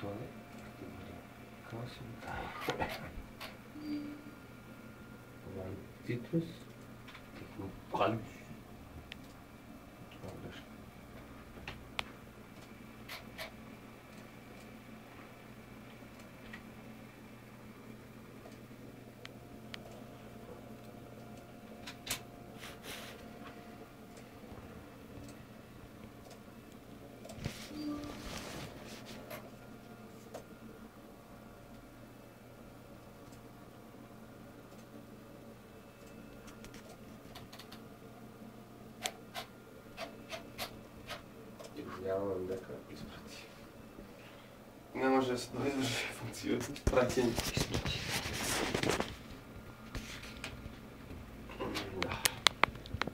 돈이 고맙습니다. 말 뒤틀었어. 관계. Нямам дека да го изпрати. Не може да се дојде да